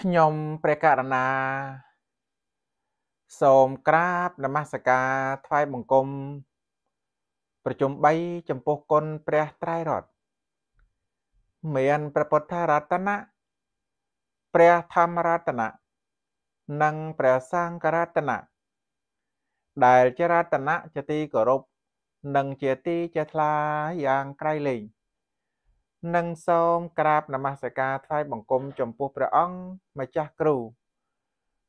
ខ្ញុំព្រះករណា សូមក្រាបនមស្ការថ្វាយបង្គំ ប្រជុំ3ចំពោះគុណព្រះត្រៃរតន៍មានព្រះពុទ្ធរតនៈព្រះធម្មរតនៈនិងព្រះសង្ឃរតនៈដែលជារតនៈជាទីគោរពនិងជាទីចេះថ្លាយ៉ាងក្រៃលែង និងសូមក្រាបនមស្ការថ្វាយបង្គំចំពោះព្រះអង្គម្ចាស់គ្រូ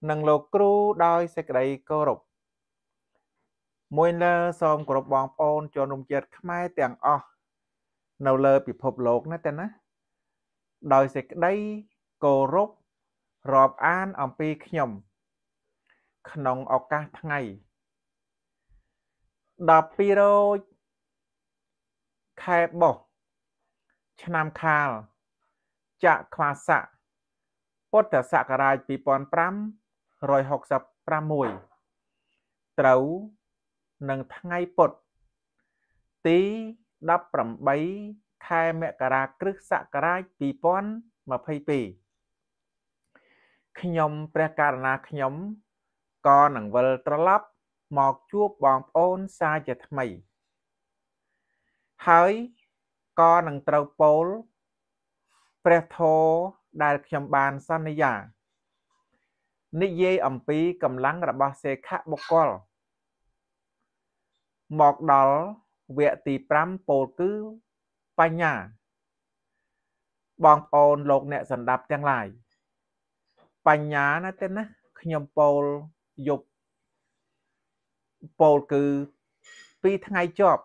និងលោកគ្រូដោយសេចក្តីគោរពមួយលើសូមគោរពបងប្អូនជនរួមជាតិខ្មែរទាំងអស់នៅលើពិភពលោកណាតែណា ដោយសេចក្តីគោរពរាប់អានអំពីខ្ញុំ ក្នុងឱកាសថ្ងៃ12រោចខែបុស្ស ឆ្នាំខាលចក្វាស័កពុទ្ធសករាជ2566ត្រូវនឹងថ្ងៃពុទ្ធទី18ខែមករាគ្រិស្តសករាជ2022ខ្ញុំព្រះករណាខ្ញុំក៏នឹងវិលត្រឡប់មកជួបបងប្អូនសាជាថ្មីហើយ ក៏នឹងត្រូវពោលព្រះធម៌ដែលខ្ញុំបានសន្យានិយាយអំពីកម្លាំងរបស់សេខបុគ្គលមកដល់វគ្គទី5ពោលគឺបញ្ញា បងប្អូនលោកអ្នកសន្តាប់ទាំងឡាយបញ្ញាណាទេណាខ្ញុំពោលយប់ពោលគឺ2ថ្ងៃជាប់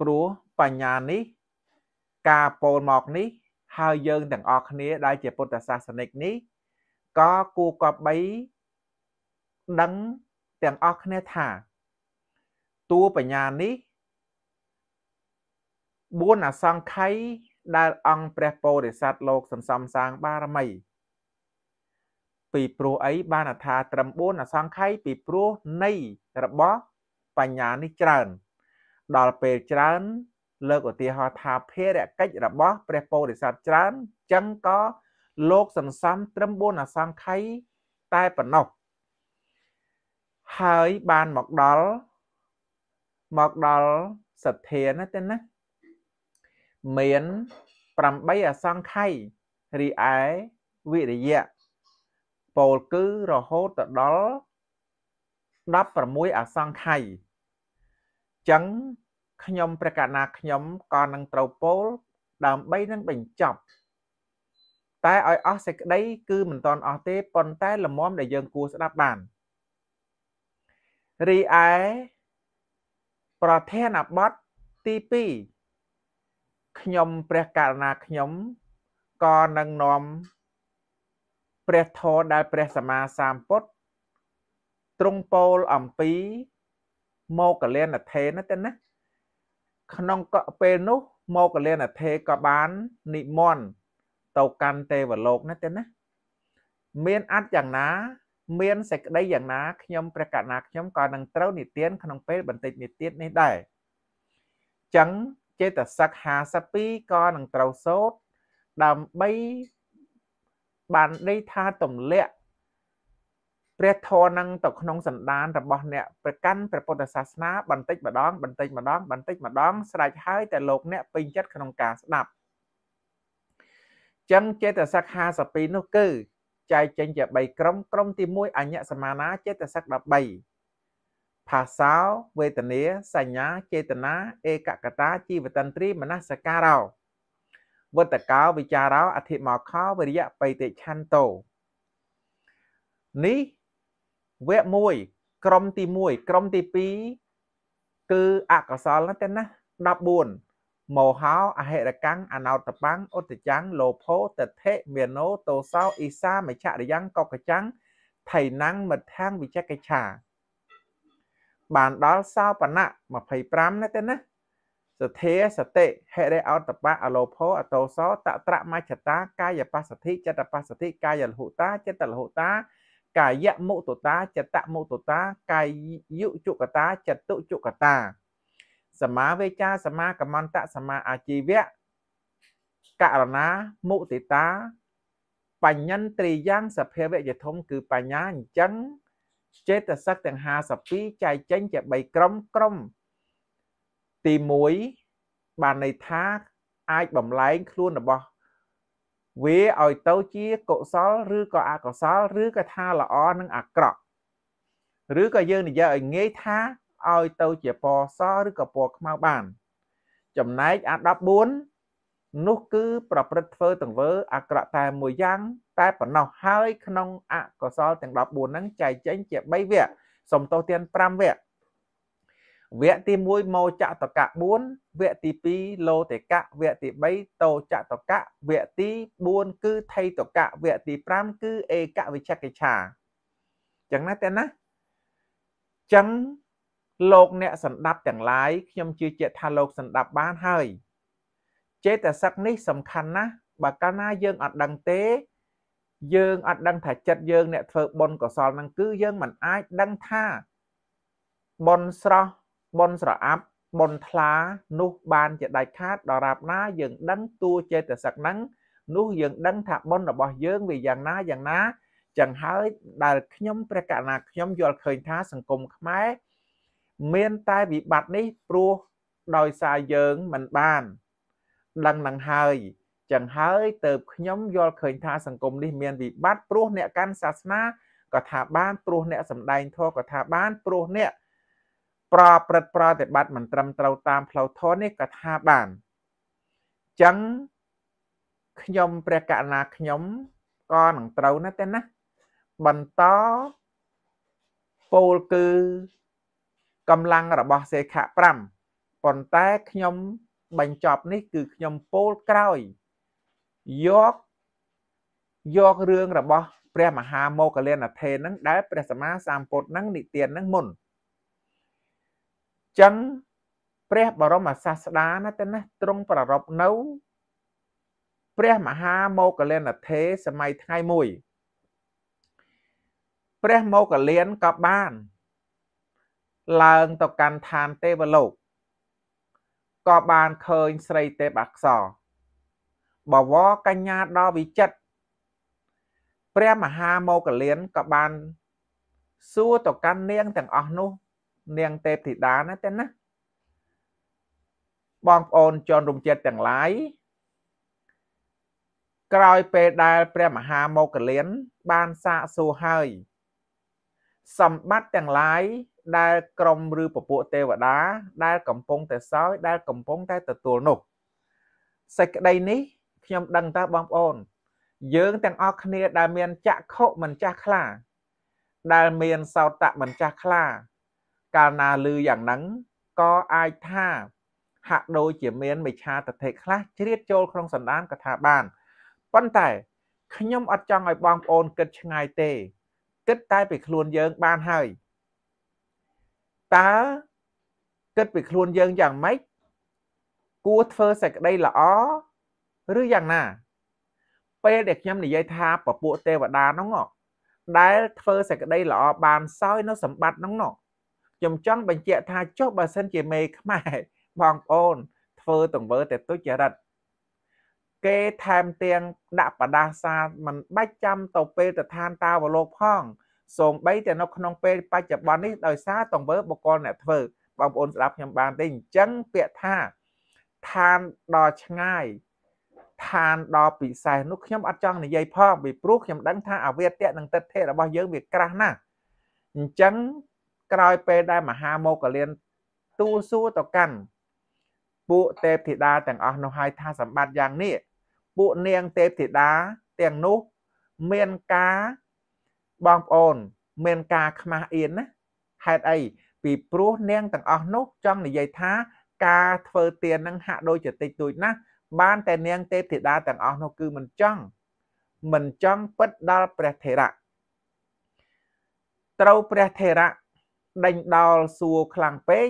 ព្រោះបញ្ញានេះ ការពោលមកនេះ ហើយយើងទាំងអស់គ្នាដែលជាពុទ្ធសាសនិកនេះក៏គួរគប្បីដឹងទាំងអស់គ្នាថាតួបញ្ញានេះ4អសង្ខ័យដែលអង្គព្រះពោធិសត្វលោកសន្សំសាងបារមីពីព្រោះអីបានថាត្រឹម4អសង្ខ័យពីព្រោះនៃរបស់បញ្ញានេះច្រើន ដល់ពេលច្រើន លើកឧទាហរណ៍ថាភារកិច្ចរបស់ព្រះពោធិសត្វច្រើនចឹងក៏លោកសន្សំត្រឹម4អសង្ខ័យតែប៉ុណ្ណោះហើយបានមកដល់មកដល់សទ្ធាណាទេណាមាន8អសង្ខ័យរីឯវិរិយៈពោលគឺរហូតទៅដល់16អសង្ខ័យចឹង ខ្ញុំព្រះកណាខ្ញុំក៏នឹងត្រូវពោលដើម្បីនឹងបញ្ចប់ តែឲ្យអស់សេចក្តីគឺមិនតាន់អស់ទេប៉ុន្តែលំមដែលយើងគួរស្ដាប់បានរីឯប្រធានបទទី2ខ្ញុំព្រះករណាខ្ញុំក៏នឹងនាំព្រះធម៌ដែលព្រះសម្មាសម្ពុទ្ធទ្រង់ពោលអំពីមកកលិនធេណាទៅណា ក្នុងពេលនោះមកកលិនធេក៏បាននិមន្តទៅកាន់ទេវលោកណាទេណាមានអត្តយ៉ាងណា មានសេចក្តីយ៉ាងណាខ្ញុំព្រះកណាខ្ញុំក៏នឹងត្រូវនិទានក្នុងពេលបន្តិចនេះទៀតនេះដែរចឹងចេតសិក52ក៏នឹងត្រូវសូត្រដើម្បីបានន័យថាទម្លាក់ ព្រះធម៌នឹងទៅក្នុងសន្តានរបស់អ្នកប្រកាន់ព្រះពុទ្ធសាសនាបន្តិចម្ដងបន្តិចម្ដងបន្តិចម្ដងស្រេចហើយតែលោកអ្នកពេញចិត្តក្នុងការស្ដាប់ចឹងចេតសិក52នោះគឺចែកចេញជា3ក្រុមក្រុមទី1អញ្ញសមានាចេតសិក13ផាសោវេទនាសញ្ញាចេតនាឯកកតាជីវតន្ត្រីមនសការោវតកោវិចារោអធិមកខោវិរិយបៃតិឆន្ទោនេះ វគ្គ1ក្រុមទី1ក្រុមទី2គឺអកុសលណាទេណា14មោហោអហិរកាំងអណោតបាំងឧតចាំងលោភោតថេមេណោតោសោអ៊ីសាមច្ឆរិយ៉ាងកកចាំងថៃណាំងមថាំងវិចកឆាបានដល់សោបណៈ25ណាទេណាសធាសតិហិរិអតបៈអលោភោអតោសោតត្រមច្ឆតាកាយបស្សទ្ធិចិត្តបស្សទ្ធិកាយលហុតាចិត្តលហុតា កាយមុទតាចិត្តមុទតាកាយុជុកតាចតុជុកតាសមាវេចាសមាកមន្តសមាអាជីវៈករណាមុទិតាបញ្ញន្ត្រីយ៉ាងសភាវៈយធំគឺបញ្ញាអញ្ចឹងចេតសិកទាំង52ចែកចេញជា3ក្រុមក្រុមទី1បានន័យថាអាចបំលែងខ្លួនរបស់ វាឲ្យទៅជាកុសលឬក៏អកុសលឬក៏ថាល្អនិងអាក្រក់ឬក៏យើងនិយាយឲ្យងាយថាឲ្យទៅជាពណ៌សឬក៏ពណ៌ខ្មៅបាន ចំណែកអា14នោះគឺប្រព្រឹត្តធ្វើទង្វើអាក្រក់តែមួយយ៉ាងតែប៉ុណ្ណោះហើយក្នុងអកុសលទាំង14ហ្នឹងចែកចេញជា3វគ្គសំទោសទាន5វគ្គ វគ្គទី1មោចតកៈ4វគ្គទី2លោតកៈវគ្គទី3តោចតកៈវគ្គទី4គឺថៃតកៈវគ្គទី5គឺឯកវិជកិច្ឆាចឹងណាតែណាចឹងលោកអ្នកសន្តាប់ទាំងឡាយខ្ញុំជឿជាក់ថាលោកសន្តាប់បានហើយចេតសិកនេះសំខាន់ណាស់បើកាលណាយើងអត់ដឹងទេ យើងអត់ដឹងថាចិត្តយើងអ្នកធ្វើបុណ្យកុសលហ្នឹងគឺយើងមិនអាចដឹងថាបុណ្យស្រស់ បុណ្យស្រអាប់បុណ្យថ្លានោះបានជាដាច់ខាតដល់រាបណាយើងដឹងតួចេតសិកហ្នឹងនោះយើងដឹងថាបុណ្យរបស់យើងវាយ៉ាងណាយ៉ាងណាចឹងហើយដែលខ្ញុំព្រះកណាខ្ញុំយល់ឃើញថាសង្គមខ្មែរមានតែវិបត្តិនេះព្រោះដោយសារយើងមិនបានដឹងនឹងហើយចឹងហើយទៅខ្ញុំយល់ឃើញថាសង្គមនេះមានវិបត្តិព្រោះអ្នកកាន់សាសនាក៏ថាបានព្រោះអ្នកសំដែងធម៌ក៏ថាបានព្រោះអ្នក ប្រព្រឹត្តប្រតិបត្តិមិនត្រឹមត្រូវតាមផ្លូវធម៌នេះក៏ថាបានចឹងខ្ញុំព្រះកណាខ្ញុំក៏នឹងត្រូវណាស់ទេណាបន្តពោលគឺកម្លាំងរបស់សេខៈ5ប៉ុន្តែខ្ញុំបញ្ចប់នេះគឺខ្ញុំពោលក្រោយយកយករឿងរបស់ព្រះមហាមោគលានធេនហ្នឹងដែលព្រះសម្មាសម្ពុទ្ធហ្នឹងនិទានហ្នឹងមុន ចឹងព្រះបរមសាស្តាណាទៅណាទ្រង់ប្ររពនៅព្រះមហាមោគលានធេសម័យថ្ងៃមួយព្រះមោគលានក៏បាន ឡើងទៅកាន់ឋានទេវលោកក៏បានឃើញស្រីទេពអក្សរបវរកញ្ញាដ៏វិចិត្រព្រះមហាមោគលានក៏បានសួរទៅកាន់នាងទាំងអស់នោះ នាងទេពធីតាណាទេណាបងប្អូនជនរំចិត្តទាំងឡាយក្រោយពេលដែលព្រះមហាមោគលាន បានសាកសួរហើយ សម្បត្តិទាំងឡាយដែលក្រុមឬពពួកទេវតា ដែលកំពុងតែសោយដែលកំពុងតែទទួលនោះសេចក្តីនេះខ្ញុំដឹងតើបងប្អូន យើងទាំងអស់គ្នាដែលមានចក្ខុមិនចាស់ខ្លា ដែលមានសោតៈមិនចាស់ខ្លា កាលណាឮយ៉ាងហ្នឹងក៏អាចថាហាក់ដូចជាមានមិឆាទិដ្ឋិខ្លះជ្រៀតចូលក្នុងសន្តានកថាបានប៉ុន្តែខ្ញុំអត់ចង់ឲ្យបងប្អូនគិតឆ្ងាយទេគិតតែពីខ្លួនយើងបានហើយតើគិតពីខ្លួនយើងយ៉ាងម៉េចគួរធ្វើសេចក្តីល្អឬយ៉ាងណា ពេលដែលខ្ញុំនិយាយថាពពួកទេវតាហ្នឹងដែលធ្វើសេចក្តីល្អបានសោយនៅសម្បត្តិហ្នឹង ខ្ញុំចង់បញ្ជាក់ថាចុះបើសិនជាមេខ្មែរបងប្អូន ធ្វើទង្វើតែទុច្ចរិតគេថែមទាំងដាក់បដាសាមិនបាច់ចាំទៅពេលទៅឋានតាវលោកផងសូម្បីតែនៅក្នុងពេលបច្ចុប្បន្ននេះដោយសារទង្វើបុគ្គលអ្នកធ្វើបងប្អូនស្ដាប់ខ្ញុំបានទេអញ្ចឹងពាក្យថាឋានដ៏ឆ្ងាយឋានដ៏ពិសេសនោះខ្ញុំអត់ចង់និយាយផងពីព្រោះខ្ញុំដឹងថាអវេទៈនិងទិដ្ឋិរបស់យើងវាក្រាស់ណាស់អញ្ចឹង ក្រោយពេលដែលមហាមោគលានទូលសួរទៅកាន់ពួកទេពធីតាទាំងអស់នោះឲ្យថាសម្បត្តិយ៉ាងនេះពួកនាងទេពធីតាទាំងនោះមានការបងប្អូន មានការខ្មាស់អៀនណាហេតុអីពីព្រោះនាងទាំងអស់នោះចង់និយាយថា ការធ្វើទាននឹងហាក់ដូចជាតិចតួចណាស់បានតែនាងទេពធីតាទាំងអស់នោះគឺមិនចង់មិនចង់ពិតដល់ព្រះថេរៈត្រូវព្រះថេរៈ ដេញដោលសួរខ្លាំងពេក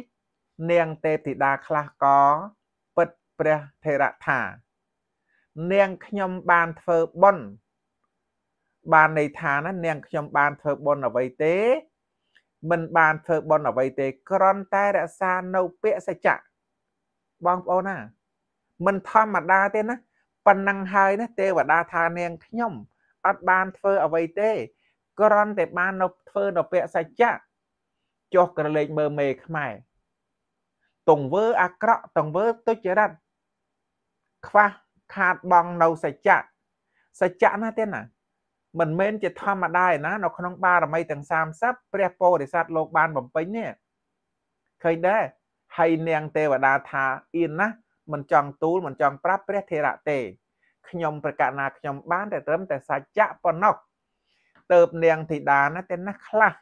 នាងទេពធីតាខ្លះក៏ពិតព្រះថេរៈថា នាងខ្ញុំបានធ្វើបុណ្យបានន័យថាណានាងខ្ញុំបានធ្វើបុណ្យអ្វីទេ មិនបានធ្វើបុណ្យអ្វីទេគ្រាន់តែរក្សានៅពាក្យសច្ចៈបងប្អូនណាមិនធម្មតាទេណាប៉ុណ្ណឹងហើយណាទេវតាថានាងខ្ញុំអត់បានធ្វើអ្វីទេគ្រាន់តែបាននៅធ្វើនៅពាក្យសច្ចៈ ចុះក្រឡេកមើលមេខ្មែរទង្វើអាក្រក់ទង្វើទុច្ចរិតខ្វះខាតបង់នៅសច្ចៈសច្ចៈណាទេណាមិនមែនជាធម្មតាឯណានៅក្នុងបារមីទាំង30ព្រះពោធិសត្វលោកបានបំពេញនេះឃើញដែរហើយនាងទេវតាថាអៀនណាមិនចង់ទូលមិនចង់ប្រាប់ព្រះធេរៈទេខ្ញុំប្រកាសណាខ្ញុំបានតែត្រឹមតែសច្ចៈប៉ុណ្ណោះទៅបនាងធីតាណាតែណាខ្លះ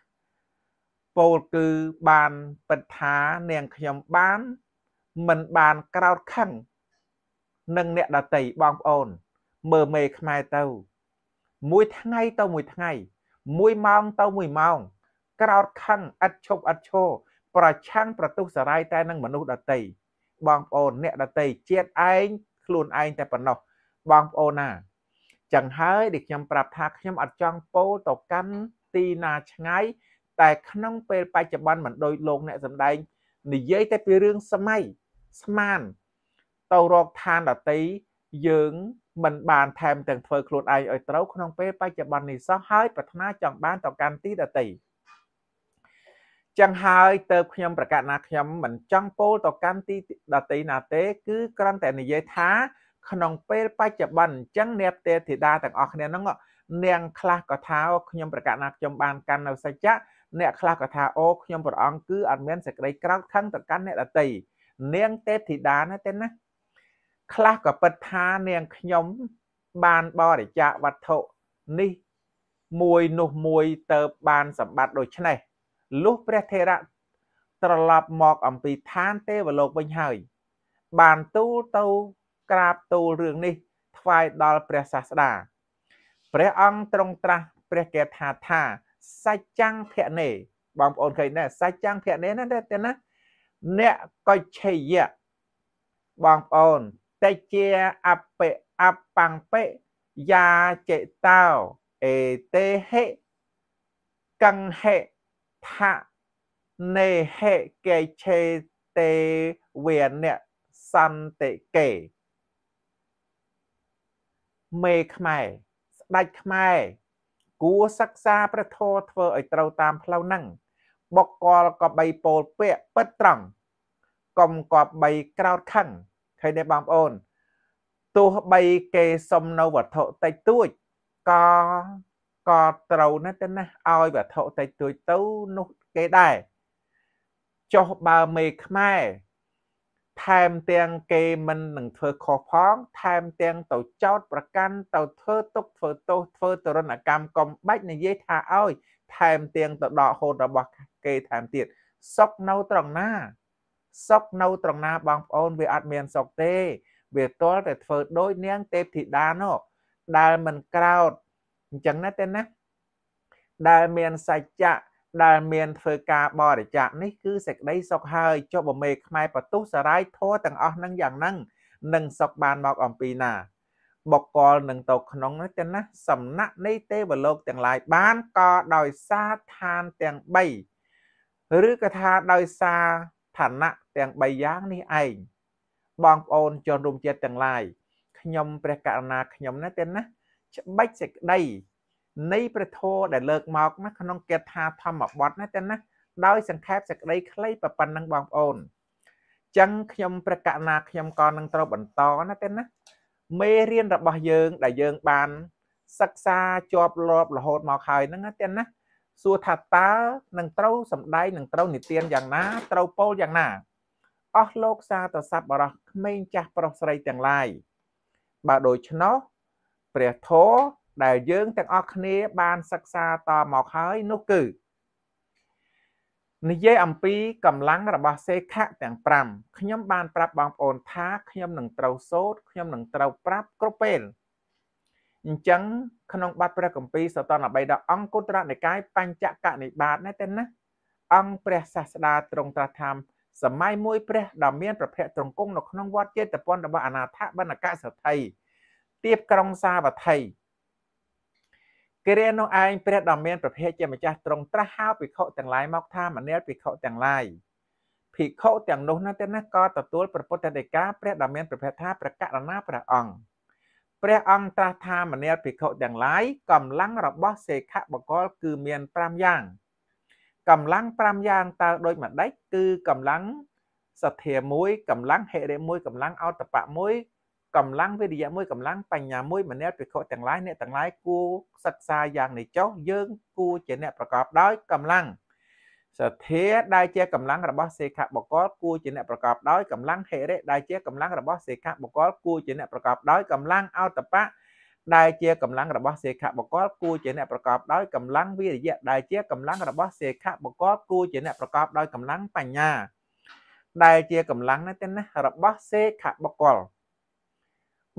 ពោលគឺបានពិតថានាងខ្ញុំបាន មិនបានក្រោតខឹងនឹងអ្នកដតីបងប្អូន មើលមេខ្មែរទៅ មួយថ្ងៃទៅមួយថ្ងៃ មួយម៉ោងទៅមួយម៉ោង ក្រោតខឹងឥតឈប់ឥតឈរប្រឆាំងប្រទុះសរាយតែនឹងមនុស្សដតីបងប្អូនអ្នកដតីជាតិឯងខ្លួនឯងតែប៉ុណ្ណោះបងប្អូនណាចឹងហើយដែលខ្ញុំប្រាប់ថាខ្ញុំអត់ចង់ពោលទៅកាន់ទីណាឆ្ងាយ តែក្នុងពេលបច្ចុប្បន្នមិនដូចលោកអ្នកសំដែងនិយាយតែពីរឿងសម័យស្មានទៅរកឋានដតីយើងមិនបានថែមទាំងធ្វើខ្លួនឯងឲ្យត្រូវក្នុងពេលបច្ចុប្បន្ននេះសោះហើយប្រាថ្នាចង់បានទៅកាន់ទីដតីចឹងហើយទៅខ្ញុំប្រកាសណាខ្ញុំមិនចង់ពោលទៅកាន់ទីដតីណាទេ គឺគ្រាន់តែនិយាយថា ក្នុងពេលបច្ចុប្បន្នអញ្ចឹងអ្នកទេធីតាទាំងអស់គ្នាហ្នឹងនាងខ្លះក៏ថាខ្ញុំប្រកាសណាខ្ញុំបានកាន់នៅសច្ចៈ អ្នកខ្លះក៏ថាអូខ្ញុំព្រះអង្គគឺអត់មានសេចក្តីក្រោធខឹងទៅកាន់អ្នកដតីនាងទេពធីតាណាទេណាខ្លះក៏ពិតថានាងខ្ញុំបានបរិច្ចាគវត្ថុនេះមួយនោះមួយទៅបានសម្បត្តិដូចនេះលុះព្រះថេរៈត្រឡប់មកអំពីឋានទេវលោកវិញហើយ បានទូលទៅក្រាបទូលរឿងនេះថ្វាយដល់ព្រះសាស្តាព្រះអង្គទ្រង់ត្រាស់ព្រះកេថាថា សច្ចੰភនេបងប្អូនឃើញដែរសច្ចੰភនេណាទេណាអ្នកកុឆេយៈបងប្អូនតិជាអបិអបង្បិយាចេតោអេតេហេកង្ហេថនេហេកេឆេតេវេនៈសន្តិកេមេខ្មែរស្ដេចខ្មែរ គួរសិក្សាព្រះធម៌ធ្វើឲ្យត្រូវតាមផ្លូវហ្នឹងបុគ្គលក៏បីពោលពាក្យពិតត្រង់កុំក៏បីក្រោតខឹងឃើញទេបងប្អូនទោះបីគេសុំនៅវត្ថុតិចតួចក៏ក៏ត្រូវណាស់ទៅណាឲ្យវត្ថុតិចតួចទៅនោះគេដែរចុះបើមេខ្មែរ ថែមទាំងគេមិននឹងធ្វើខុសផងថែមទាំងទៅចោតប្រកាន់ទៅធ្វើទុកធ្វើទោសធ្វើទរណកម្មកុំបាច់និយាយថាឲ្យថែមទាំងទៅដកហូតរបស់គេថែមទៀតសុកនៅត្រង់ណាសុកនៅត្រង់ណាបងប្អូនវាអត់មានសុកទេ វាទាល់តែធ្វើដូចនាងទេពធីតានោះដែលមិនក្រោតអញ្ចឹងណាទេណាដែលមានសច្ចៈ ដែលមានធ្វើការបរិច្ចាគនេះគឺសេចក្តីសុខហើយចុះបមេខ្មែរបទុសរាយធัวទាំងអស់នឹងយ៉ាងហ្នឹងនឹងសុខបានមកអំពីណាបកលនឹងទៅក្នុងនោះទេណាសំណាក់នៃទេវលោកទាំងឡាយបានក៏ដោយសារឋានទាំង3ឬក៏ថាដោយសារឋានៈទាំង3យ៉ាងនេះឯងបងប្អូនជនរួមជាតិទាំងឡាយខ្ញុំព្រះករុណាខ្ញុំណាទេណាច្បាច់សេចក្តី នៃព្រះធម៌ដែលលើកមកណាក្នុងគាថាធម្មបទណាតែណាដោយសង្ខេបសេចក្តីខ្លីប៉ុណ្ណឹងបងប្អូនចឹងខ្ញុំព្រះកណាខ្ញុំក៏នឹងត្រូវបន្តណាតែណាមេរៀនរបស់យើងដែលយើងបានសិក្សាជាប់លាប់រហូតមកហើយហ្នឹងណាតែណាសួរថាតើនឹងត្រូវសំដែងនឹងត្រូវនិទានយ៉ាងណាត្រូវពោលយ៉ាងណាអស់លោកសាទស័ព្ទបរោះក្មេងចាស់ប្រុសស្រីទាំងឡាយបើដូច្នោះព្រះធម៌ ដែលយើងទាំងអស់គ្នាបានសិក្សាតមកហើយនោះគឺនិយាយអំពីកម្លាំងរបស់សេខៈទាំង5ខ្ញុំបានប្រាប់បងប្អូនថាខ្ញុំនឹងត្រូវសូត្រខ្ញុំនឹងត្រូវប្រាប់គ្រប់ពេលអញ្ចឹងក្នុងបទព្រះគម្ពីរសតន3ដល់អង្គុត្រនិកាយបញ្ចកនិបាតណាទេណាអង្គព្រះសាស្តាទ្រង់ត្រាស់ថាសម័យមួយព្រះដ៏មានប្រភពទ្រង់គង់នៅក្នុងវត្តចេតពន្ធរបស់អនាថបណ្ឌកសទ្ធិទៀបក្រុងសាវត្ថី គិរិយនោះឯងព្រះដ៏មានប្រភេទជាម្ចាស់ទ្រង់ត្រាស់ហៅភិក្ខុទាំងឡាយមកថាមនាលភិក្ខុទាំងឡាយភិក្ខុទាំងនោះណាទេណាក៏ទទួលព្រះពុទ្ធដីកាព្រះដ៏មានប្រភេទថាប្រកករណាព្រះអង្គព្រះអង្គត្រាស់ថាមនាលភិក្ខុទាំងឡាយកម្លាំងរបស់សេខបកលគឺមាន5យ៉ាងកម្លាំង5យ៉ាងតើដូចម្ដេចគឺកម្លាំងសទ្ធាមួយកម្លាំងហិរិមួយកម្លាំងអតបៈមួយ កម្លាំងវិរិយៈមួយកម្លាំងបញ្ញាមួយមនាលភិក្ខុទាំងឡាយអ្នកទាំងឡាយគួរសិក្សាយ៉ាងនេះចុះយើងគួរជាអ្នកប្រកបដោយកម្លាំងសទ្ធាដែលជាកម្លាំងរបស់សេខបកលគួរជាអ្នកប្រកបដោយកម្លាំងហិរិដែលជាកម្លាំងរបស់សេខបកលគួរជាអ្នកប្រកបដោយកម្លាំងអតបៈដែលជាកម្លាំងរបស់សេខបកលគួរជាអ្នកប្រកបដោយកម្លាំងវិរិយៈដែលជាកម្លាំងរបស់សេខបកលគួរជាអ្នកប្រកបដោយកម្លាំងបញ្ញាដែលជាកម្លាំងណាទេណារបស់សេខបកល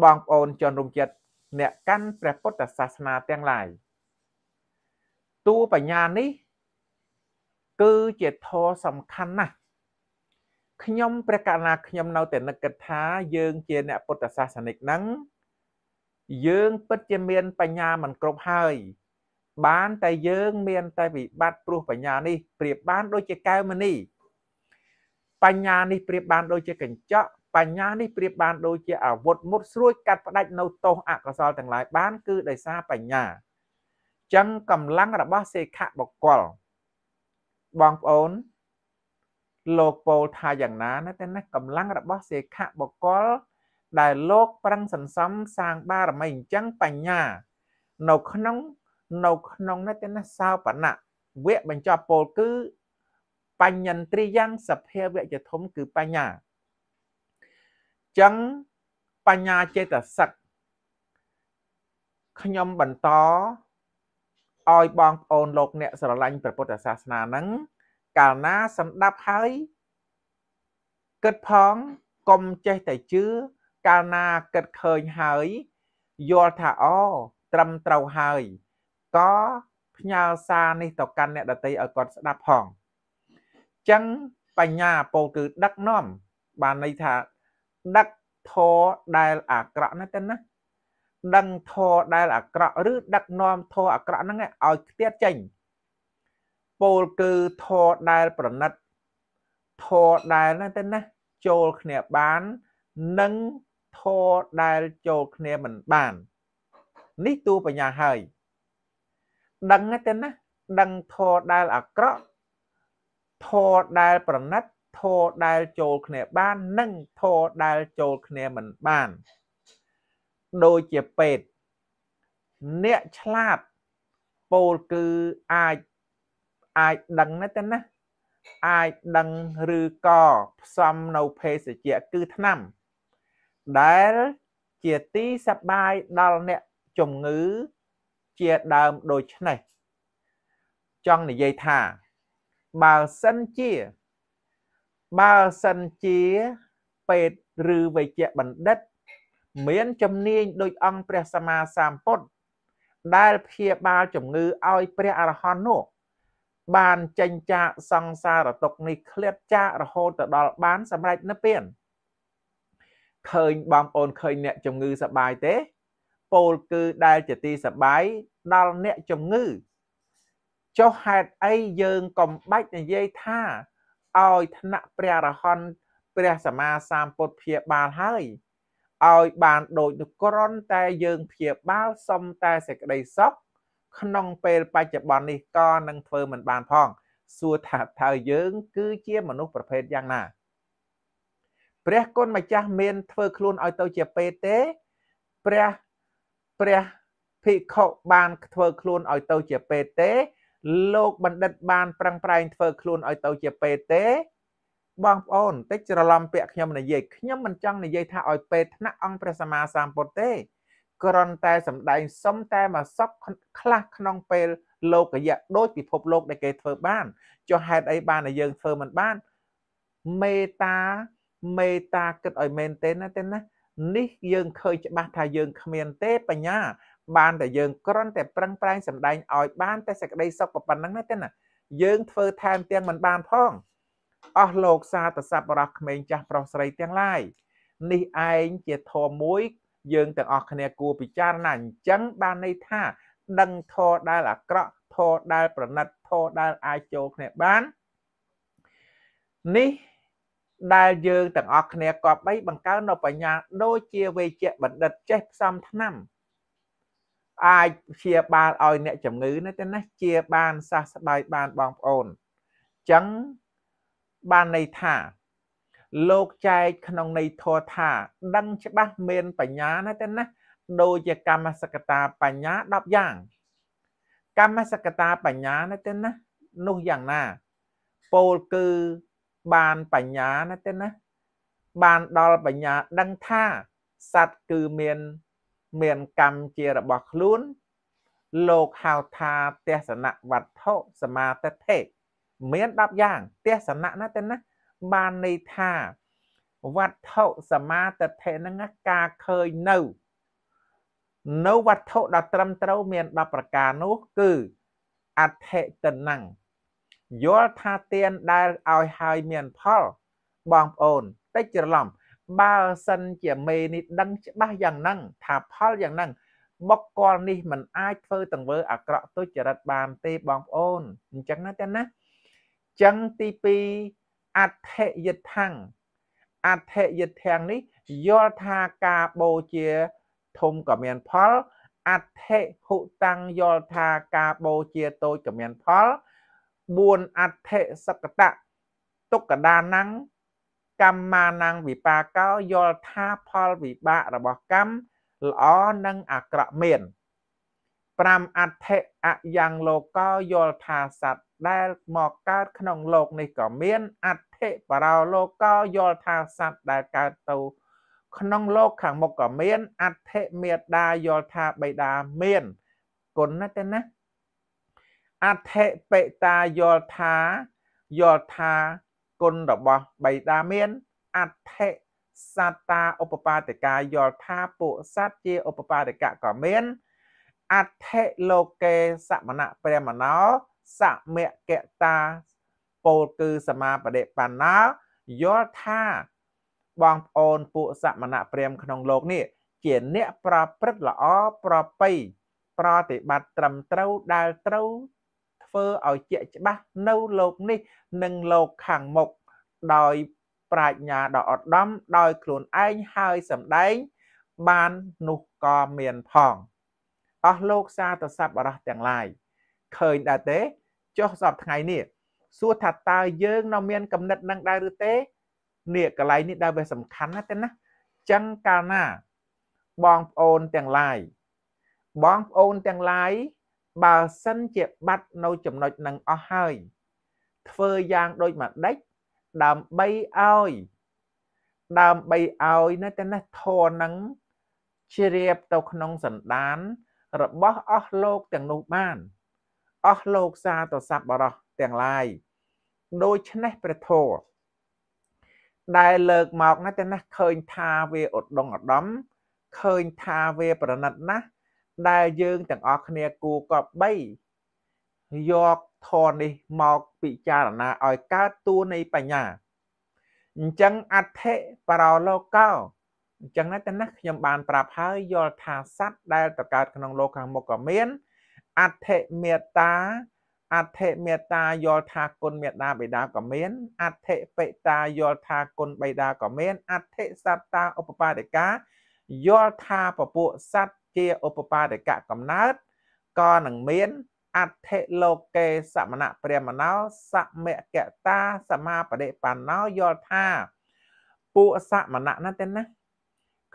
បងប្អូនជនរួមចិត្តអ្នកកាន់ព្រះពុទ្ធសាសនាទាំងឡាយតួបញ្ញានេះ គឺជាធម៌សំខាន់ណាស់ខ្ញុំព្រះករុណាខ្ញុំនៅតែនឹកគិតថាយើងជាអ្នកពុទ្ធសាសនិកហ្នឹងយើងពិតជាមានបញ្ញាមិនគ្រប់ហើយ បានតែយើងមានតែវិបត្តិព្រោះបញ្ញានេះប្រៀបបានដូចជាកែវមณีបញ្ញានេះប្រៀបបានដូចជាកញ្ចក់ បញ្ញានេះប្រៀបបានដូចជាអាវុធមុតស្រួចកាត់ផ្ដាច់នៅទោសអកុសលទាំងឡាយបាន គឺដោយសារបញ្ញាចឹងកម្លាំងរបស់សេខបុគ្គលបងប្អូនលោកពោលថាយ៉ាងណាណាតែណាកម្លាំងរបស់សេខបុគ្គលដែលលោកប្រឹងសន្សំសាងបារមីអញ្ចឹងបញ្ញា នៅក្នុងនៅក្នុងនេះទេណាសោបណៈវគ្គបញ្ចប់ពោលគឺបញ្ញន្ត្រីយ៉ាងសភាវៈជាធំគឺបញ្ញា ចឹងបញ្ញាចេតសិកខ្ញុំបន្តឲ្យបងប្អូនលោកអ្នកស្រឡាញ់ព្រះពុទ្ធសាសនាហ្នឹងកាលណាសម្ដាប់ហើយគិតផងកុំចេះតែជឿកាលណាគិតឃើញហើយយល់ថាអូត្រឹមត្រូវហើយក៏ផ្ញើសារនេះទៅកាន់អ្នកដតីឲ្យគាត់ស្ដាប់ផងចឹងបញ្ញាពោលគឺដឹកនាំបានន័យថា ដឹកធរដែលអាក្រក់ណាស់ទៅណាដឹងធរដែលអាក្រក់ឬដឹកនាំធរអាក្រក់ហ្នឹងឲ្យខ្ទាតចេញពោលគឺធរដែលប្រណិតធរដែលណាទៅណាចូលគ្នាបាននិងធរដែលចូលគ្នាមិនបាន នេះតួបញ្ញាហើយដឹងទេណាដឹងធរដែលអាក្រក់ធរដែលប្រណិត ធរដែលចូលគ្នាបាននិងធរដែលចូលគ្នាមិនបានដូចជាពេទ្យអ្នកឆ្លាតពោលគឺអាចអាចដឹងណាទេណាអាចដឹងឬក៏ផ្សំនៅភេសជ្ជៈគឺថ្នាំ ដែលជាទីសប្បាយដល់អ្នកជំងឺជាដើមដូចនេះចង់និយាយថាបើសិនជា បើសិនជាពេទ្យឬវេជ្ជបណ្ឌិត មានជំនាញដោយអង្គព្រះសម្មាសម្ពុទ្ធដែលព្យាបាលជំងឺឲ្យព្រះអរហន្តនោះបានចេញចាកសង្សារទុក្ខនេះឃ្លាតចាករហូតទៅដល់បានសម្រេចនិព្វានឃើញបងប្អូនឃើញអ្នកជំងឺសបាយទេពោលគឺដែលជាទីសបាយដល់អ្នកជំងឺចុះហេតុអីយើងកំបាច់និយាយថា ឲ្យថ្នាក់ព្រះអរហន្តព្រះសម្មាសម្ពុទ្ធព្យាបាលហើយឲ្យបានដូចនោះគ្រាន់តែយើងព្យាបាលសុំតែសេចក្តីសុខក្នុងពេលបច្ចុប្បន្ននេះក៏នឹងធ្វើមិនបានផង សួរថាតើយើង គឺជាមនុស្សប្រភេទយ៉ាងណាព្រះគុណម្ចាស់មានធ្វើខ្លួនឲ្យទៅជាពេទ្យទេព្រះព្រះភិក្ខុបានធ្វើខ្លួនឲ្យទៅជាពេទ្យទេ លោកបណ្ឌិតបានប្រឹងប្រែងធ្វើខ្លួនឲ្យទៅជាពេទ្យទេ បងប្អូនតិចច្រឡំពាក្យខ្ញុំនិយាយខ្ញុំមិនចង់និយាយថាឲ្យពេទ្យថ្នាក់អង្គព្រះសម្មាសម្ពុទ្ធទេគ្រាន់តែសំដែងសុំតែមកសពខ្លះក្នុងពេលលោកយៈដូចពិភពលោកដែលគេធ្វើបានចុះហេតុអីបានតែយើងធ្វើមិនបានមេតាមេតាគិតឲ្យមែនទេណាទេណានេះយើងឃើញច្បាស់ថាយើងគ្មានទេបញ្ញា បានតែយើងគ្រាន់តែប្រឹងប្រែងសម្ដែងឲ្យបានតែសេចក្តីសុខប៉ុណ្ណឹងណាទេណាយើងធ្វើថែមទាំងមិនបានផងអស់លោកសាទសប្បុរសក្មេងចាស់ប្រុសស្រីទាំងឡាយនេះឯងជាធម៌មួយ យើងទាំងអស់គ្នាគួរពិចារណាអញ្ចឹងបានន័យថា ដឹងធរដែលអាក្រក់ធរដែលប្រណិតធរដែលអាចចូលគ្នាបាននេះដែលយើងទាំងអស់គ្នាក៏បីបង្កើននៅបញ្ញាដូចជាវេជ្ជបណ្ឌិតចេះផ្សំថ្នាំ អាចព្យាបាលឲ្យអ្នកជំងឺនេះទៅណាជាបានសះស្បើយបានបងប្អូនអញ្ចឹងបានន័យថា លោកចែកក្នុងន័យធម៌ថា ដឹងច្បាស់មានបញ្ញាណាទៅណាដូចជាកម្មសកតាបញ្ញា10យ៉ាង កម្មសកតាបញ្ញាណាទៅណានោះយ៉ាងណាពោលគឺបានបញ្ញាណាទេណាបានដល់បញ្ញាដឹងថាសត្វគឺមាន មានកម្មជារបស់ខ្លួន លោកហៅថាទេសនៈវត្ថុសមាទិដ្ឋិមាន10យ៉ាងទេសនៈណាទេណាបានន័យថាវត្ថុសមាទិដ្ឋិហ្នឹងការឃើញនៅនៅវត្ថុដ៏ត្រឹមត្រូវមាន10ប្រការនោះគឺអដ្ឋិតនੰយល់ថាទានដែលឲ្យហើយមានផលបងប្អូនតិចច្រឡំ បើសិនជាមេនេះដឹងច្បាស់យ៉ាងហ្នឹងថាផលយ៉ាងហ្នឹងបុគ្គលនេះមិនអាចធ្វើទង្វើអាក្រក់ទុច្ចរិតបានទេបងប្អូនអញ្ចឹងណាតែណាចឹងទី2អដ្ឋិយថាំងអដ្ឋិយថាំងនេះយល់ថាការបូជាធំក៏មានផលអដ្ឋិហុតាំងយល់ថាការបូជាតូចក៏មានផល4អដ្ឋិសកតៈទុក្កដានំ កម្មានំវិបាកោយល់ថាផលវិបាករបស់កម្មល្អនិងអាក្រក់មាន5អដ្ឋិអយ៉ាងលោកោយល់ថាសត្វដែលមកកើតក្នុងលោកនេះក៏មានអដ្ឋិបរោលោកោយល់ថាសត្វដែលកើតទៅក្នុងលោកខាងមុខក៏មានអដ្ឋិមេដាយល់ថាបិតាមានគុណណាស់ទេណាអដ្ឋិបិតាយល់ថាយល់ថា គុណរបស់បិតាមានអដ្ឋិសត្តាឧបបាទិកាយល់ថាពួកសត្វជាឧបបាទិកក៏មានអដ្ឋិលោកេសមណៈព្រះមណោសមគតាពោលគឺសមាបដិបណ្ណាយល់ថាបងប្អូនពួកសមណៈព្រាមក្នុងលោកនេះជាអ្នកប្រព្រឹត្តល្អប្រពៃប្រតិបត្តិត្រឹមត្រូវដែលត្រូវ ធ្វើឲ្យជាក់ច្បាស់នៅលោកនេះនិងលោកខាងមុខដោយប្រាជ្ញាដ៏ឧត្តមដោយខ្លួនឯងហើយសម្ដែងបាននោះក៏មានផងអស់លោកសាទស័ព្ទអរះទាំងឡាយឃើញដែរទេចុះសពថ្ងៃនេះសួរថាតើយើងនៅមានកំណត់នឹងដែរឬទេនេះកន្លែងនេះដែលវាសំខាន់ណាស់ទេណាចឹងកាលណាបងប្អូនទាំងឡាយបងប្អូនទាំងឡាយ បើសិនជាបាត់នៅចំណុចនឹងអស់ហើយ ធ្វើយ៉ាងដូចម្ដេចដើម្បីឲ្យដើម្បីឲ្យនៅតែនេះធរនឹងជ្រាបទៅក្នុងសន្តាន របស់អស់លោកទាំងនោះបានអស់លោកសាទស័ព្ទបរោះទាំងឡាយដូច្នេះព្រះធម៌ដែលលើកមកណាតែណាឃើញថាវាឧត្តមឧត្តមឃើញថាវាប្រណិតណាស់ ដែលយើងទាំងអស់គ្នាគួរកប់3យកធម៌នេះមកពិចារណាឲ្យកើតតួនៃបញ្ញាអញ្ចឹងអដ្ឋិបរោលោកោអញ្ចឹងណាតើណាខ្ញុំបានប្រាប់ហើយយល់ថាសត្វដែលតកើតក្នុងលោកខាងមុខក៏មានអដ្ឋិមេត្តាអដ្ឋិមេត្តាយល់ថាគុណមេត្តាបិតាក៏មានអដ្ឋិបិតាយល់ថាគុណបិតាក៏មានអដ្ឋិសត្តាឧបបាទិកាយល់ថាពពួកសត្វ ជាឧបបាទិកកំណើតក៏នឹងមានអដ្ឋិលោកេសមណៈព្រះមណោសមគតាសមាបដិបណ្ណោយល់ថាពួកសមណៈណាទេណា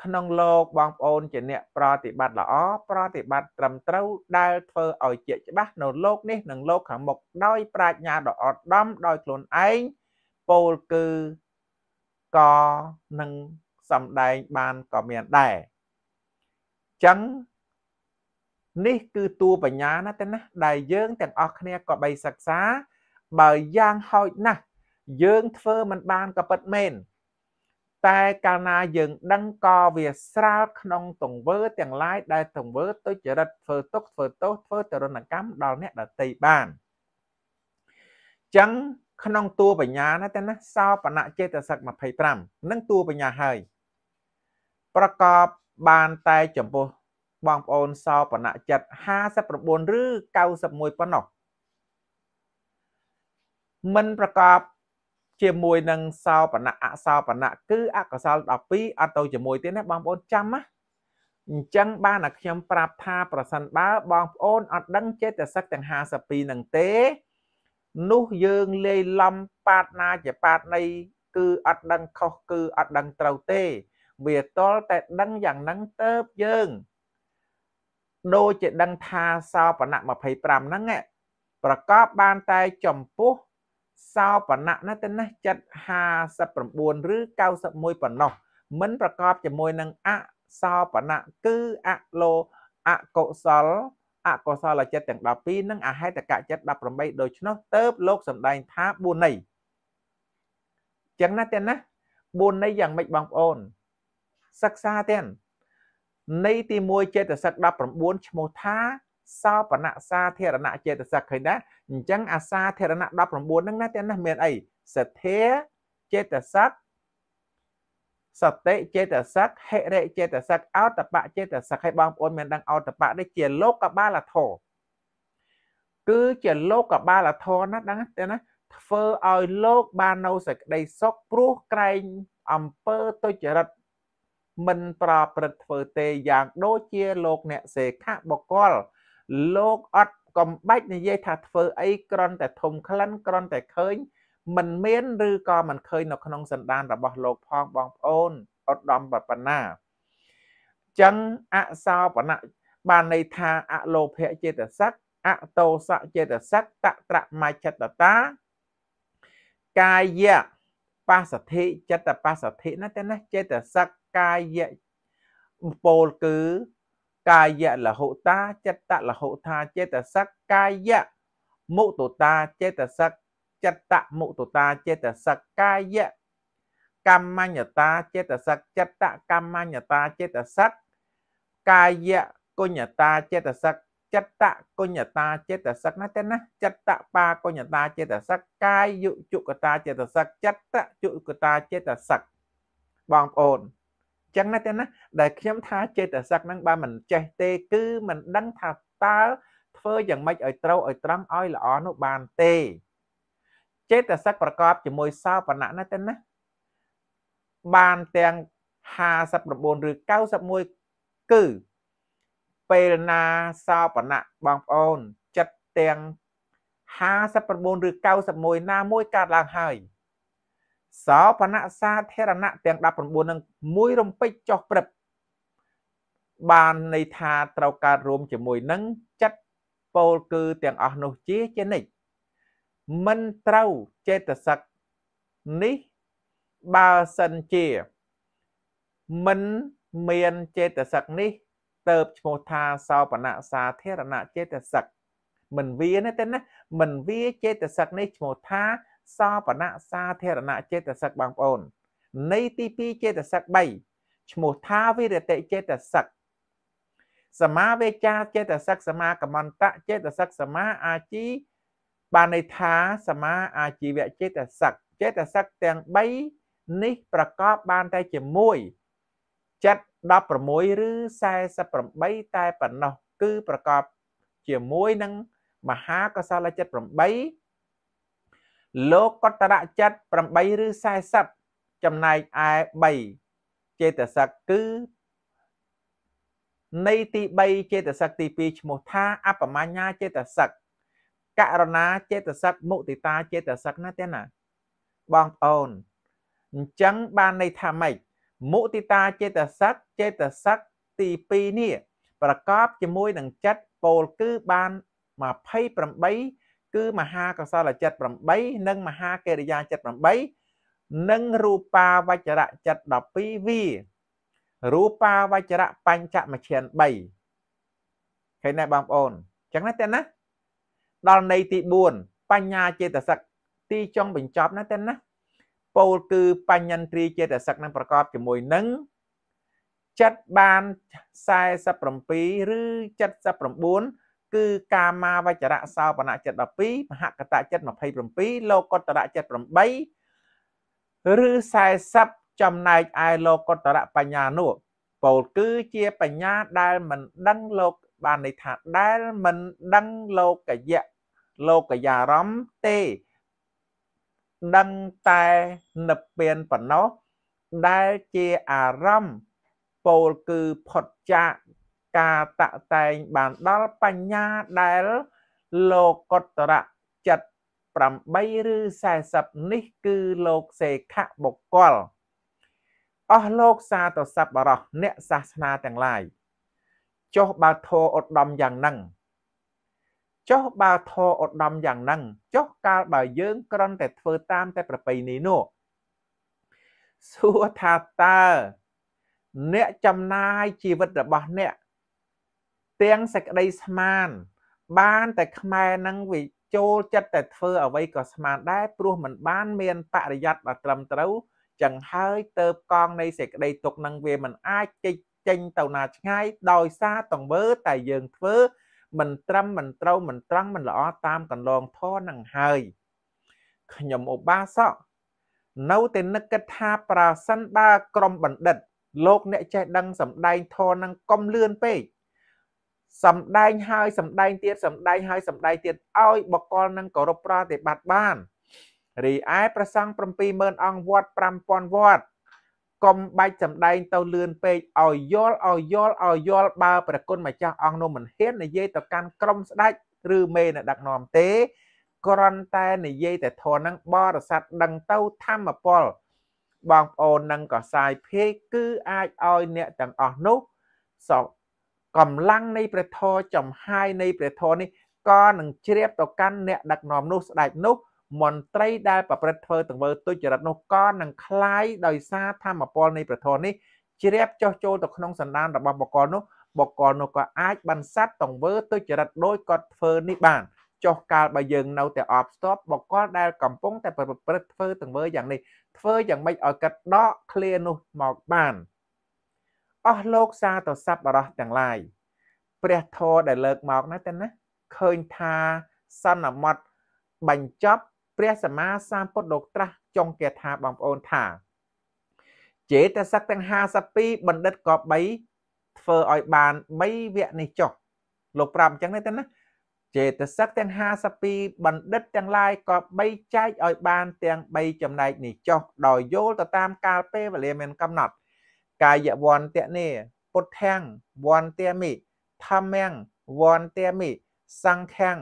ក្នុងលោកបងប្អូនជាអ្នកប្រតិបត្តិល្អប្រតិបត្តិត្រឹមត្រូវដែលធ្វើឲ្យជាច្បាស់នៅលោកនេះនិងលោកខាងមុខដោយប្រាជ្ញាដ៏អត់ដំដោយខ្លួនឯងពោលគឺក៏នឹងសំដែងបានក៏មានដែរ ចឹងនេះគឺតួបញ្ញាណាតែណាដែលយើងទាំងអស់គ្នាក៏បីសិក្សា បើយ៉ាងហោចណាស់យើងធ្វើមិនបានក៏ពិតមែនតែកាលណាយើងដឹងក៏វាស្រាលក្នុងទង្វើទាំងឡាយដែលទង្វើទុច្ចរិតធ្វើទុកធ្វើទោសធ្វើទរណកម្មដល់អ្នកដតីបានចឹងក្នុងតួបញ្ញាណាតែណាសោបនៈចេតសិក25នឹងតួបញ្ញាហើយប្រកប បានតែចំពោះបងប្អូនសោបនៈចិត្ត59ឬ91ប៉ុណ្ណោះមិនប្រកបជាមួយនឹងសោបណៈអសោបណៈគឺអកុសល12អត់ទៅជាមួយទៀតណាបងប្អូនចាំណាអញ្ចឹងបានតែខ្ញុំប្រាប់ថាប្រសិនបើបងប្អូនអត់ដឹងចេតសិកទាំង52នឹងទេនោះយើងលេយឡំប៉ាតណាជាប៉ាតនៃគឺអត់ដឹងខុសគឺអត់ដឹងត្រូវទេ វាតលតែដឹងយ៉ាងហ្នឹងទៅយើងដូចជាដឹងថាសោបណៈ25ហ្នឹងប្រកបបានតែចំពោះសោបណៈណាទៅណាចិត្ត59ឬ91ប៉ុណ្ណោះមិនប្រកបជាមួយនឹងអសោបណៈគឺអលោអកុសលអកុសលចិត្តទាំង12និងអហេតកចិត្ត18ដូច្នោះទៅលោកសម្ដែងថា4ន័យចឹងណាទេណា4ន័យយ៉ាងម៉េចបងប្អូន សិក្សាទៀតន័យទី1ចេតសិក19ឈ្មោះថាសោបណៈសាធារណៈចេតសិកឃើញណាអញ្ចឹងអាសាធារណៈ19ហ្នឹងណាទេណាមានអីសទ្ធាចេតសិកសតិចេតសិកហិរិចេតសិកអតបៈចេតសិកឲ្យបងប្អូនមានដឹងអតបៈនេះជាលោកកបាលធរគឺជាលោកកបាលធរណាដឹងទេណាធ្វើឲ្យលោកបាននៅសេចក្តីសុខព្រោះក្រែងអំពើទុច្ចរិត មិនប្រព្រឹត្តធ្វើទេយ៉ាងដូចជាលោកអ្នកសេខៈបកលលោកអត់កំបាច់និយាយថាធ្វើអីក្រន់តែធំក្លិនក្រន់តែឃើញមិនមានឬក៏មិនឃើញនៅក្នុងសន្តានរបស់លោកផងបងប្អូនឧត្តមបបណ្ណាចឹងអសោបណៈបានន័យថាអលោភៈចេតសិកអតោសៈចេតសិកតត្រមច្ឆតតាកាយៈបសទ្ធិចិត្តបសទ្ធិណាតែណាចេតសិក កាយៈពោលគឺកាយៈលហុតាចិត្តលហុថាចេតសិកកាយៈមុតុតាចេតសិកចិត្តមុតុតាចេតសិកកាយៈកម្មញ្ញតាចេតសិកចិត្តកម្មញ្ញតាចេតសិកកាយៈគុញ្ញតាចេតសិកចិត្តគុញ្ញតាចេតសិកណាទេណាចិត្តបាគុញ្ញតាចេតសិកកាយយុជុកតាចេតសិកចិត្តជុកតាចេតសិកបងប្អូន ចឹងណាទេណាដែលខ្ញុំថាចេតសិកហ្នឹងបើមិនចេះទេគឺមិនដឹងថាតើធ្វើយ៉ាងម៉េចឲ្យត្រូវឲ្យត្រង់ឲ្យល្អនោះបានទេចេតសិកប្រកបជាមួយសោបណៈណាទេណាបានទាំង59ឬ91គឺពេលណាសោបណៈបងប្អូនចិត្តទាំង59ឬ91ណាមួយកើតឡើងហើយ សោបណៈសាធារណៈទាំង19នឹងមួយរំពេចចុះព្រឹបបានន័យថាត្រូវកើតរួមជាមួយនឹងចិត្តពោលគឺទាំងអស់នោះជាជានិច្ចមិនត្រូវចេតសិកនេះបើសិនជា មិនមានចេតសិកនេះទៅឈ្មោះថាសោបណៈសាធារណៈចេតសិកមិនវាណាទេណាមិនវាចេតសិកនេះឈ្មោះថា សោបណៈសាធារណៈចេតសិកបងប្អូននៃទី2ចេតសិក3ឈ្មោះថាវិរតិចេតសិកសមាវេចាចេតសិកសមាកមន្តៈចេតសិកសមាអាជីបានន័យថាសមាអាជីវចេតសិកចេតសិកទាំង3នេះប្រកបបានតែជាមួយចិត្ត16ឬ48តែប៉ុណ្ណោះគឺប្រកបជាមួយនឹងមហាកុសលចិត្ត8 លោកកតរៈចិត្ត8ឬ40ចំណែកឯ3ចេតសិកគឺនៃទី3ចេតសិកទី2ឈ្មោះថាអបមញ្ញាចេតសិកករណាចេតសិកមុទិតាចេតសិកណាទេណាបងប្អូនអញ្ចឹងបានន័យថាម៉េចមុទិតាចេតសិកចេតសិកទី2នេះប្រកបជាមួយនឹងចិត្តពោលគឺបាន28 គឺមហាកុសលចិត្ត8និងមហាកិរិយាចិត្ត8និងរូបាវចរៈចិត្ត12វារូបាវចរៈបញ្ចមឈាន3ឃើញទេបងប្អូនអញ្ចឹងណាតែណាដល់ន័យទី4បញ្ញាចេតសិកទីចុងបញ្ចប់ណាតែណាពោលគឺបញ្ញន្ទ្រីចេតសិកនឹងប្រកបជាមួយនឹងចិត្តបាន47ឬ79 គឺកាមាវចរៈសោបនៈចិត្ត12មហកតៈចិត្ត27លោកតរៈចិត្ត8ឬ40ចំណែកឯលោកតរៈបញ្ញានោះពោលគឺជាបញ្ញាដែលមិនដឹងលោកបានន័យថាដែលមិនដឹងលោកយៈលោកយារម្មណ៍ទេដឹងតែនិព្វានប៉ុណ្ណោះដែលជាអារម្មណ៍ពោលគឺផុតចាក ការតតែងបានដល់បញ្ញាដែលលោកុត្តរចិត្ត8ឬ40នេះគឺលោកសេខៈបុគ្គលអស់លោកសាទសប្បុរសអ្នកសាសនាទាំងឡាយចុះបើធរឧត្តមយ៉ាងហ្នឹងចុះបើធរឧត្តមយ៉ាងហ្នឹងចុះកាលបើយើងគ្រាន់តែធ្វើតាមតែប្រពៃណីនោះសួរថាតើអ្នកចំណាយជីវិតរបស់អ្នក ទាំងសេចក្តីស្មានបានតែខ្មែរនឹងវិចូលចិត្តតែធ្វើអ្វីក៏ស្មានដែរព្រោះมันបានមានបរិយ័តដ៏ត្រឹមត្រូវចឹងហើយទៅកងនៃសេចក្តីទុកនឹងវាមិនអាចចេញចេញទៅណាឆ្ងាយដោយសារតង្វើតែយើងធ្វើមិនត្រឹមមិនត្រូវមិនត្រង់មិនល្អតាមកន្លងធរនឹងហើយខ្ញុំឧបាសកនៅតែនឹកគិតថាប្រសិនបើក្រុមបណ្ឌិតលោកអ្នកចេះដឹងសម្ដែងធរនឹងកុំលឿនពេក សំដែងហើយសំដែងទៀតសំដែងហើយសំដែងទៀតឲ្យបកលនឹងគោរពប្រតិបត្តិបានរីឯប្រសង់70000អង្គវត្ត5000វត្តកុំបាច់សំដែងទៅលឿនពេកឲ្យយល់ឲ្យយល់ឲ្យយល់បើប្រគុណម្ចាស់អង្គនោះមិនហ៊ាននិយាយទៅកាន់ក្រុមស្ដេចឬមេអ្នកដឹកនាំទេគ្រាន់តែនិយាយតែធននឹងបរិស័ទដឹងទៅធម្មពលបងប្អូននឹងក៏សាយភេកគឺអាចឲ្យអ្នកទាំងអស់នោះសព កម្លាំងនៃព្រះធម៌ចំហាយនៃព្រះធម៌នេះក៏នឹងជ្រាបទៅកាន់អ្នកដឹកនាំនោះស្ដេចនោះមន្ត្រីដែលប្រព្រឹត្តធ្វើទង្វើទុច្ចរិតនោះក៏នឹងคล้ายដោយសារធម្មពលនៃព្រះធម៌នេះជ្រាបចោះចូលទៅក្នុងសន្តានរបស់បកលនោះបកលនោះក៏អាចបន្សាត់ទង្វើទុច្ចរិតដោយគាត់ធ្វើនេះបានចុះកាលបើយើងនៅតែអបស្ទប់បកលដែលកំពុងតែប្រព្រឹត្តធ្វើទង្វើយ៉ាងនេះធ្វើយ៉ាងម៉េចឲ្យកាត់ដកឃ្លានោះមកបាន អស់លោកសាទស័ព្ទបរោះទាំងឡាយព្រះធរដែលលើកមកណាតែណាឃើញថាសន្មត់បញ្ចប់ព្រះសម្មាសម្ពុទ្ធលោកត្រាស់ចុងគាថាបងប្អូនថាចេតសិកទាំង52បណ្ឌិតក៏3ធ្វើឲ្យបាន3វគ្គនេះចុះលោកប្រាប់អញ្ចឹងទេណាចេតសិកទាំង52បណ្ឌិតទាំងឡាយក៏3ចែកឲ្យបានទាំង3ចំណែកនេះចុះដោយយល់ទៅតាមកាលពេលវេលាមានកំណត់ កាយវន្តៈនេះពុទ្ធាំងវន្តៈមិធម្មំវន្តៈមិសង្ឃំ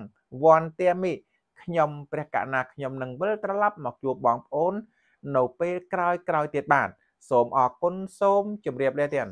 វន្តៈមិខ្ញុំព្រះកណាខ្ញុំនឹងវិលត្រឡប់មកជួបបងប្អូន នៅពេលក្រោយក្រោយទៀតបាទសូមអរគុណសូមជម្រាបលាទៀត